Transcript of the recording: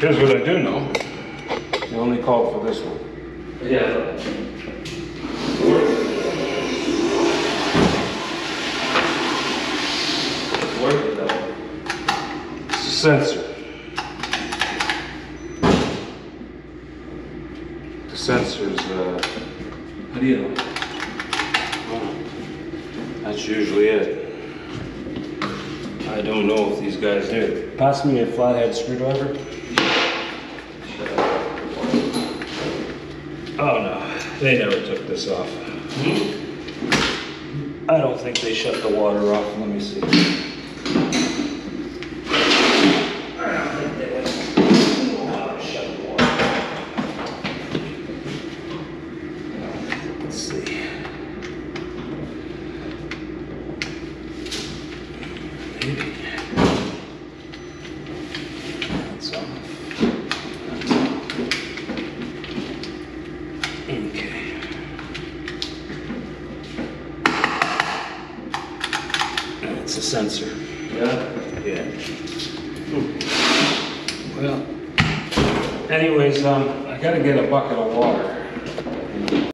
Here's what I do know. You only called for this one. Yeah. It's a sensor. The sensors, uh, how do you know? well, that's usually it. I don't know if these guys do. Pass me a flathead screwdriver. Oh no, they never took this off. Hmm? I don't think they shut the water off. Let me see. I don't think they have- No, they shut the water off. Let's see. Maybe. That's off. That's off. Okay. It's a sensor. Yeah. Yeah. Well, anyways, um, I gotta get a bucket of water.